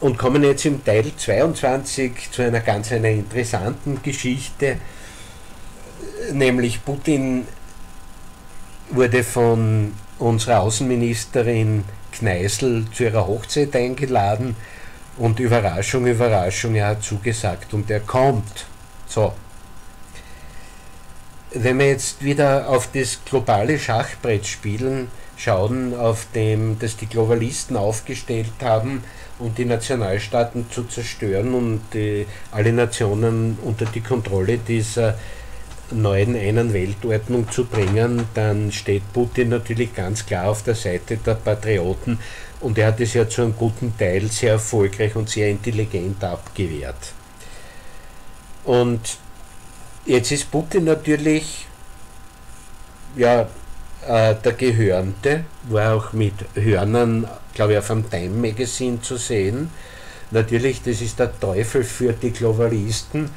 und kommen jetzt im Teil 22 zu einer ganz einer interessanten Geschichte, nämlich Putin wurde von unserer Außenministerin Kneißl zu ihrer Hochzeit eingeladen und Überraschung, Überraschung, er hat zugesagt und er kommt. So. Wenn wir jetzt wieder auf das globale Schachbrett spielen, schauen, auf dem das die Globalisten aufgestellt haben, um die Nationalstaaten zu zerstören und äh, alle Nationen unter die Kontrolle dieser neuen einen Weltordnung zu bringen, dann steht Putin natürlich ganz klar auf der Seite der Patrioten und er hat es ja zu einem guten Teil sehr erfolgreich und sehr intelligent abgewehrt. Und jetzt ist Putin natürlich ja, äh, der Gehörnte, war auch mit Hörnern, glaube ich, auf einem Time Magazine zu sehen. Natürlich, das ist der Teufel für die Globalisten,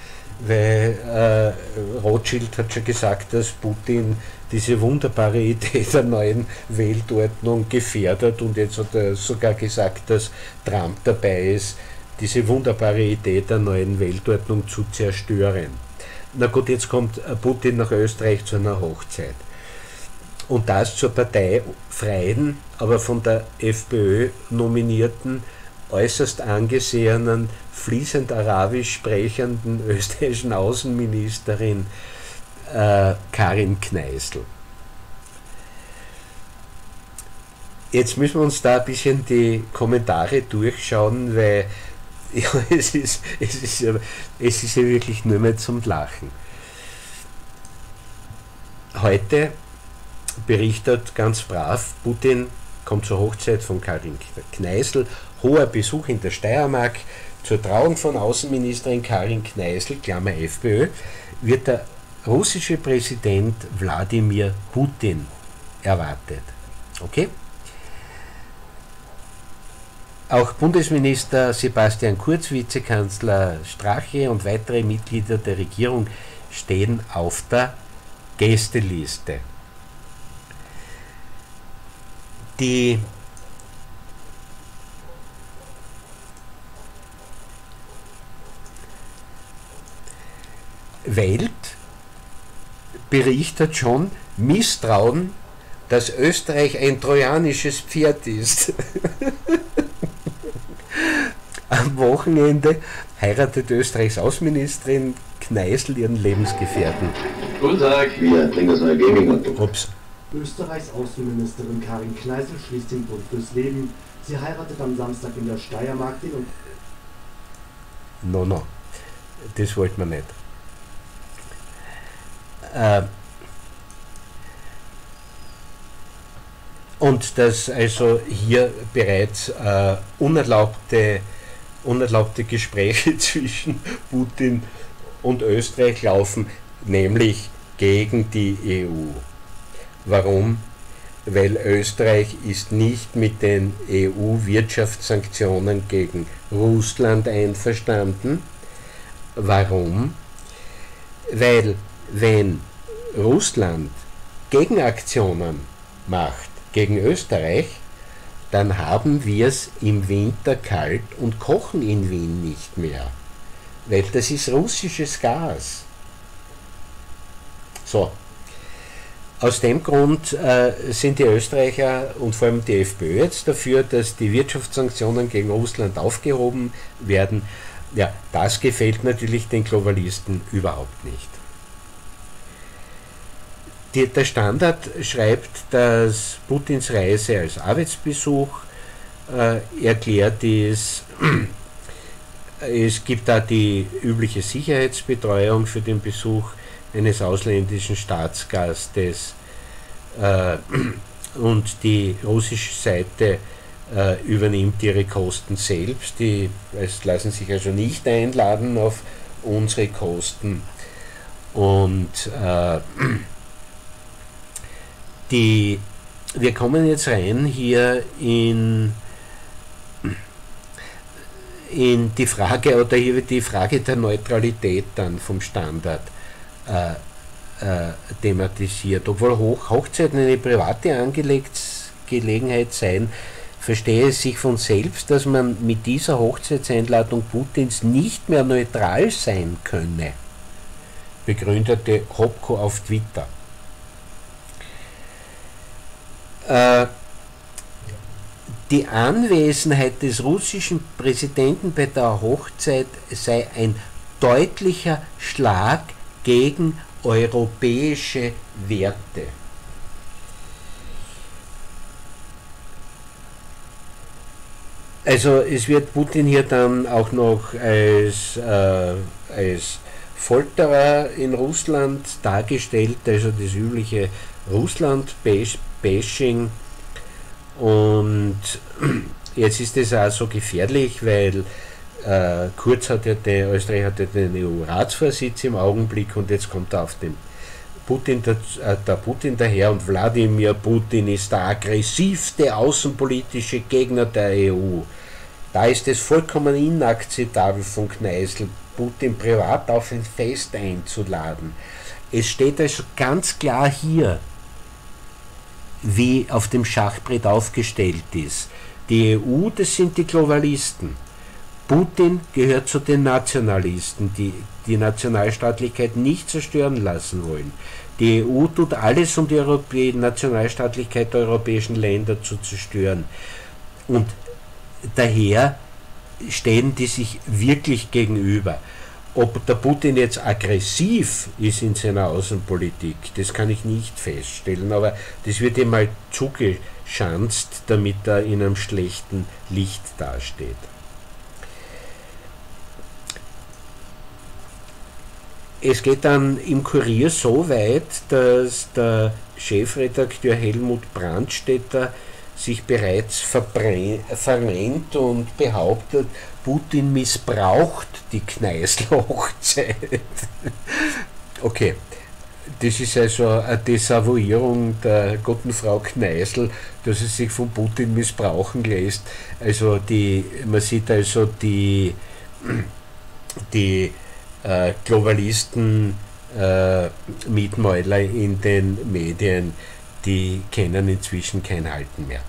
weil äh, Rothschild hat schon gesagt, dass Putin diese wunderbare Idee der neuen Weltordnung gefährdet und jetzt hat er sogar gesagt, dass Trump dabei ist, diese wunderbare Idee der neuen Weltordnung zu zerstören. Na gut, jetzt kommt Putin nach Österreich zu einer Hochzeit. Und das zur Partei Freien, aber von der FPÖ nominierten äußerst angesehenen, fließend arabisch sprechenden österreichischen Außenministerin äh, Karin Kneißl. Jetzt müssen wir uns da ein bisschen die Kommentare durchschauen, weil ja, es, ist, es, ist, es ist ja wirklich nur mehr zum Lachen. Heute berichtet ganz brav, Putin kommt zur Hochzeit von Karin Kneißl, hoher Besuch in der Steiermark. Zur Trauung von Außenministerin Karin Kneißl, Klammer FPÖ, wird der russische Präsident Wladimir Putin erwartet. Okay? Auch Bundesminister Sebastian Kurz, Vizekanzler Strache und weitere Mitglieder der Regierung stehen auf der Gästeliste. Die Welt berichtet schon Misstrauen, dass Österreich ein trojanisches Pferd ist. Wochenende heiratet Österreichs Außenministerin Kneißl ihren Lebensgefährten. Guten Tag, wir bringen das neue Gaming Ups. Österreichs Außenministerin Karin Kneißl schließt den Bund fürs Leben. Sie heiratet am Samstag in der Steiermark den und. No, no. Das wollte man nicht. Äh, und dass also hier bereits äh, unerlaubte, unerlaubte Gespräche zwischen Putin und Österreich laufen, nämlich gegen die EU. Warum? Weil Österreich ist nicht mit den EU-Wirtschaftssanktionen gegen Russland einverstanden. Warum? Weil wenn Russland Gegenaktionen macht gegen Österreich, dann haben wir es im Winter kalt und kochen in Wien nicht mehr. Weil das ist russisches Gas. So, aus dem Grund äh, sind die Österreicher und vor allem die FPÖ jetzt dafür, dass die Wirtschaftssanktionen gegen Russland aufgehoben werden. Ja, das gefällt natürlich den Globalisten überhaupt nicht. Der Standard schreibt, dass Putins Reise als Arbeitsbesuch äh, erklärt ist. Es gibt da die übliche Sicherheitsbetreuung für den Besuch eines ausländischen Staatsgastes äh, und die russische Seite äh, übernimmt ihre Kosten selbst. Die es lassen sich also nicht einladen auf unsere Kosten. Und äh, die, wir kommen jetzt rein hier in, in die Frage oder hier die Frage der Neutralität dann vom Standard äh, äh, thematisiert. Obwohl Hoch Hochzeiten eine private Angelegenheit seien, verstehe es sich von selbst, dass man mit dieser Hochzeitseinladung Putins nicht mehr neutral sein könne, begründete Hopko auf Twitter. Äh, die Anwesenheit des russischen Präsidenten bei der Hochzeit sei ein deutlicher Schlag gegen europäische Werte. Also es wird Putin hier dann auch noch als, äh, als Folterer in Russland dargestellt, also das übliche Russland-Bashing. Und jetzt ist es auch so gefährlich, weil äh, Kurz hat ja den, Österreich hat ja den EU-Ratsvorsitz im Augenblick und jetzt kommt er auf den Putin, der, äh, der Putin daher und Wladimir Putin ist der aggressivste außenpolitische Gegner der EU. Da ist es vollkommen inakzeptabel von Kneißl, Putin privat auf ein Fest einzuladen. Es steht also ganz klar hier, wie auf dem Schachbrett aufgestellt ist. Die EU, das sind die Globalisten. Putin gehört zu den Nationalisten, die die Nationalstaatlichkeit nicht zerstören lassen wollen. Die EU tut alles, um die Nationalstaatlichkeit der europäischen Länder zu zerstören. Und daher stehen die sich wirklich gegenüber. Ob der Putin jetzt aggressiv ist in seiner Außenpolitik, das kann ich nicht feststellen, aber das wird ihm mal zugeschanzt, damit er in einem schlechten Licht dasteht. Es geht dann im Kurier so weit, dass der Chefredakteur Helmut Brandstetter sich bereits verrennt und behauptet, Putin missbraucht die Kneißl-Hochzeit. okay, das ist also eine Desavouierung der guten Frau Kneißl, dass sie sich von Putin missbrauchen lässt. Also die, man sieht also die, die äh, Globalisten, äh, Mietmäuler in den Medien, die kennen inzwischen kein Halten mehr.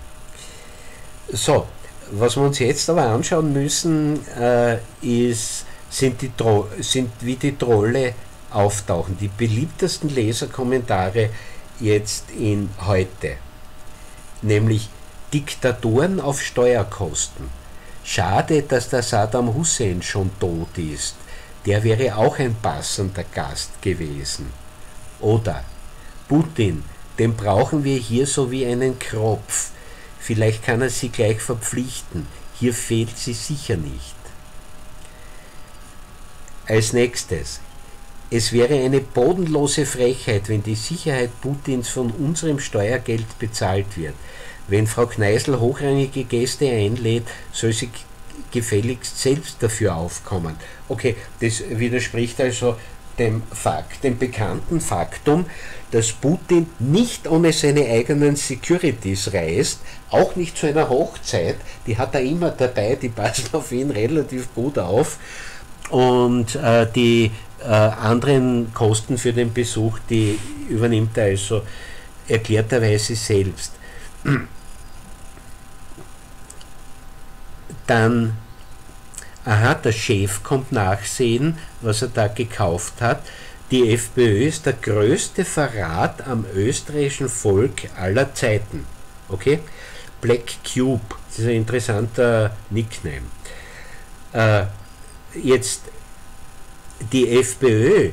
So, was wir uns jetzt aber anschauen müssen, äh, ist, sind, die sind wie die Trolle auftauchen. Die beliebtesten Leserkommentare jetzt in heute, nämlich Diktatoren auf Steuerkosten. Schade, dass der Saddam Hussein schon tot ist der wäre auch ein passender Gast gewesen. Oder Putin, den brauchen wir hier so wie einen Kropf. Vielleicht kann er sie gleich verpflichten. Hier fehlt sie sicher nicht. Als nächstes. Es wäre eine bodenlose Frechheit, wenn die Sicherheit Putins von unserem Steuergeld bezahlt wird. Wenn Frau Kneißl hochrangige Gäste einlädt, soll sie gefälligst selbst dafür aufkommen. Okay, das widerspricht also dem Fakt, dem bekannten Faktum, dass Putin nicht ohne seine eigenen Securities reist, auch nicht zu einer Hochzeit, die hat er immer dabei, die passen auf ihn relativ gut auf und äh, die äh, anderen Kosten für den Besuch, die übernimmt er also erklärterweise selbst. Dann aha, der Chef kommt nachsehen, was er da gekauft hat. Die FPÖ ist der größte Verrat am österreichischen Volk aller Zeiten. Okay? Black Cube, das ist ein interessanter Nickname. Äh, jetzt, die FPÖ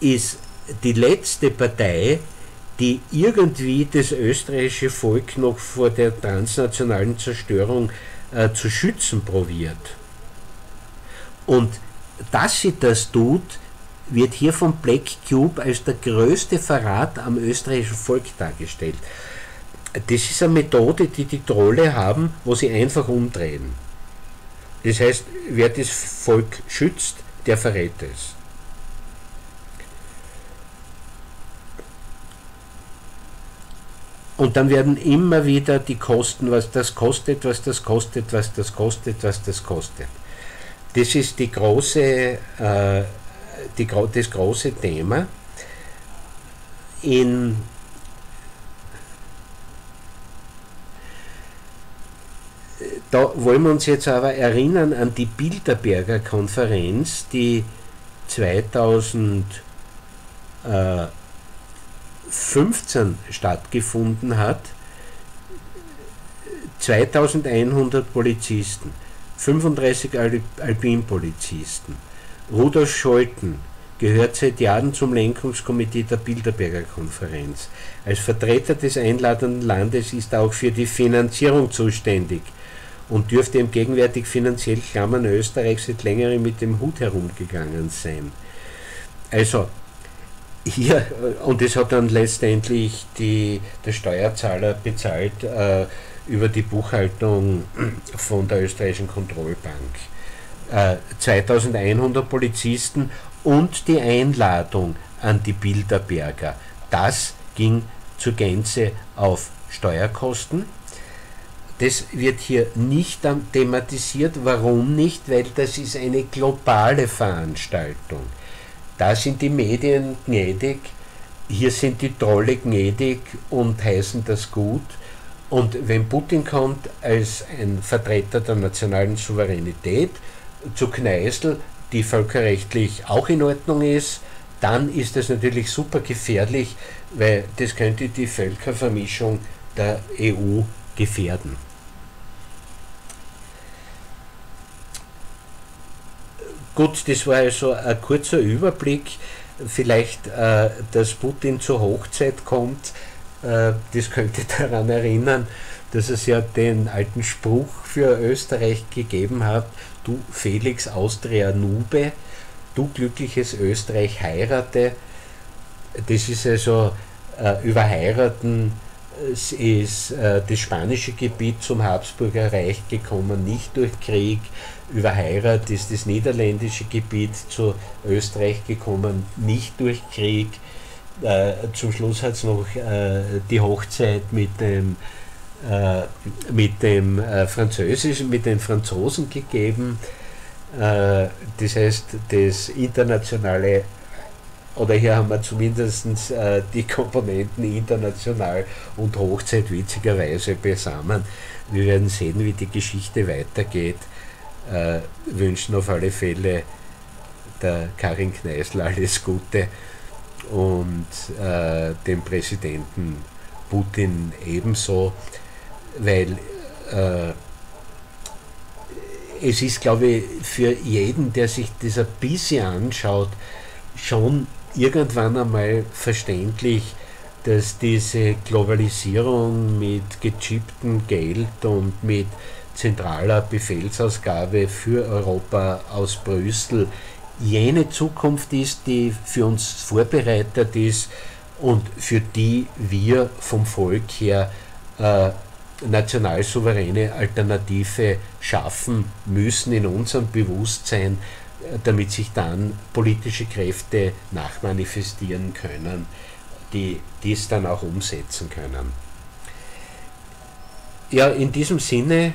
ist die letzte Partei, die irgendwie das österreichische Volk noch vor der transnationalen Zerstörung äh, zu schützen probiert. Und dass sie das tut, wird hier von Black Cube als der größte Verrat am österreichischen Volk dargestellt. Das ist eine Methode, die die Trolle haben, wo sie einfach umdrehen. Das heißt, wer das Volk schützt, der verrät es. Und dann werden immer wieder die Kosten, was das kostet, was das kostet, was das kostet, was das kostet. Das ist die große, äh, die, das große Thema. In da wollen wir uns jetzt aber erinnern an die Bilderberger Konferenz, die 2015 stattgefunden hat. 2100 Polizisten, 35 Alpinpolizisten. Rudolf Scholten gehört seit Jahren zum Lenkungskomitee der Bilderberger Konferenz. Als Vertreter des einladenden Landes ist er auch für die Finanzierung zuständig und dürfte ihm gegenwärtig finanziell Klammern Österreich seit längerem mit dem Hut herumgegangen sein. Also hier, und das hat dann letztendlich die, der Steuerzahler bezahlt äh, über die Buchhaltung von der österreichischen Kontrollbank. Äh, 2100 Polizisten und die Einladung an die Bilderberger. Das ging zur Gänze auf Steuerkosten das wird hier nicht thematisiert. Warum nicht? Weil das ist eine globale Veranstaltung. Da sind die Medien gnädig, hier sind die Trolle gnädig und heißen das gut. Und wenn Putin kommt als ein Vertreter der nationalen Souveränität zu Kneißl, die völkerrechtlich auch in Ordnung ist, dann ist das natürlich super gefährlich, weil das könnte die Völkervermischung der EU gefährden. Gut, das war also ein kurzer Überblick. Vielleicht, äh, dass Putin zur Hochzeit kommt, das könnte daran erinnern, dass es ja den alten Spruch für Österreich gegeben hat, du Felix Austria Nube, du glückliches Österreich heirate. Das ist also äh, über Heiraten es ist äh, das spanische Gebiet zum Habsburger Reich gekommen, nicht durch Krieg. Über Heirat ist das niederländische Gebiet zu Österreich gekommen, nicht durch Krieg. Äh, zum Schluss hat es noch äh, die Hochzeit mit dem, äh, mit dem äh, Französischen, mit den Franzosen gegeben. Äh, das heißt, das internationale oder hier haben wir zumindest äh, die Komponenten international und Hochzeit witzigerweise beisammen. Wir werden sehen, wie die Geschichte weitergeht. Wünschen auf alle Fälle der Karin Kneißl alles Gute und äh, dem Präsidenten Putin ebenso, weil äh, es ist, glaube ich, für jeden, der sich das ein bisschen anschaut, schon irgendwann einmal verständlich, dass diese Globalisierung mit gechipptem Geld und mit zentraler Befehlsausgabe für Europa aus Brüssel jene Zukunft ist, die für uns vorbereitet ist und für die wir vom Volk her äh, national souveräne Alternative schaffen müssen in unserem Bewusstsein, damit sich dann politische Kräfte nachmanifestieren können, die dies dann auch umsetzen können. Ja, in diesem Sinne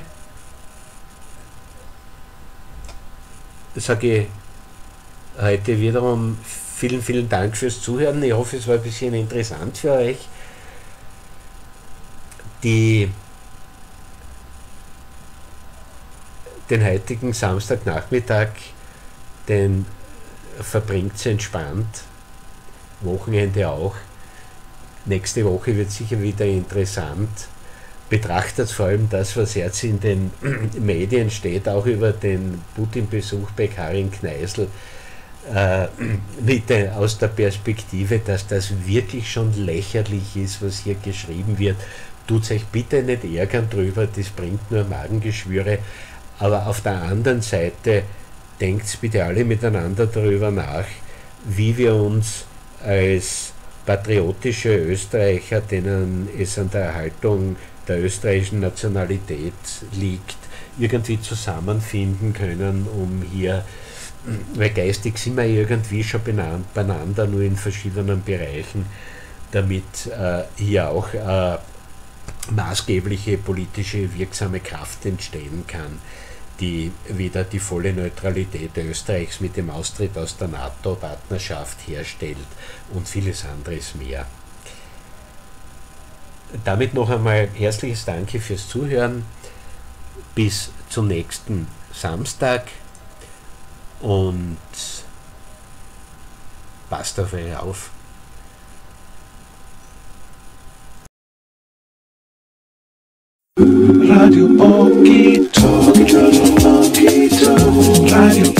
sage ich heute wiederum vielen, vielen Dank fürs Zuhören. Ich hoffe, es war ein bisschen interessant für euch. Die, den heutigen Samstagnachmittag den verbringt es entspannt. Wochenende auch. Nächste Woche wird sicher wieder interessant. Betrachtet vor allem das, was jetzt in den Medien steht, auch über den Putin-Besuch bei Karin Kneißl, äh, mit der, aus der Perspektive, dass das wirklich schon lächerlich ist, was hier geschrieben wird. Tut euch bitte nicht ärgern drüber, das bringt nur Magengeschwüre. Aber auf der anderen Seite, denkt bitte alle miteinander darüber nach, wie wir uns als patriotische Österreicher, denen es an der Erhaltung der österreichischen Nationalität liegt, irgendwie zusammenfinden können, um hier, weil geistig sind wir irgendwie schon beieinander, nur in verschiedenen Bereichen, damit äh, hier auch äh, maßgebliche politische wirksame Kraft entstehen kann die wieder die volle Neutralität Österreichs mit dem Austritt aus der NATO-Partnerschaft herstellt und vieles anderes mehr. Damit noch einmal herzliches Danke fürs Zuhören. bis zum nächsten Samstag und passt auf euch auf. Radio Radio